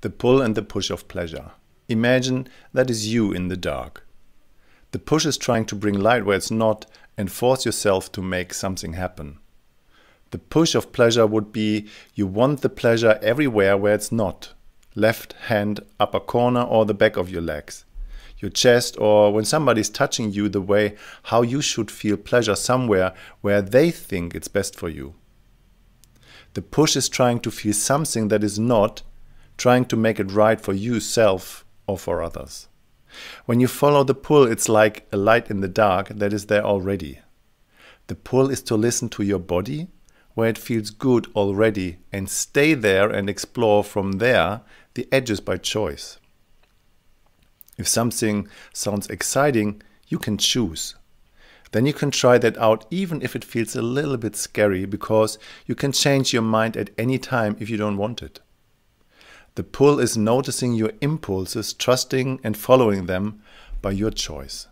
the pull and the push of pleasure. Imagine that is you in the dark. The push is trying to bring light where it's not and force yourself to make something happen. The push of pleasure would be you want the pleasure everywhere where it's not left hand, upper corner, or the back of your legs, your chest, or when somebody's touching you, the way how you should feel pleasure somewhere where they think it's best for you. The push is trying to feel something that is not, trying to make it right for you, self, or for others. When you follow the pull, it's like a light in the dark that is there already. The pull is to listen to your body, where it feels good already, and stay there and explore from there the edges by choice. If something sounds exciting, you can choose. Then you can try that out even if it feels a little bit scary because you can change your mind at any time if you don't want it. The pull is noticing your impulses, trusting and following them by your choice.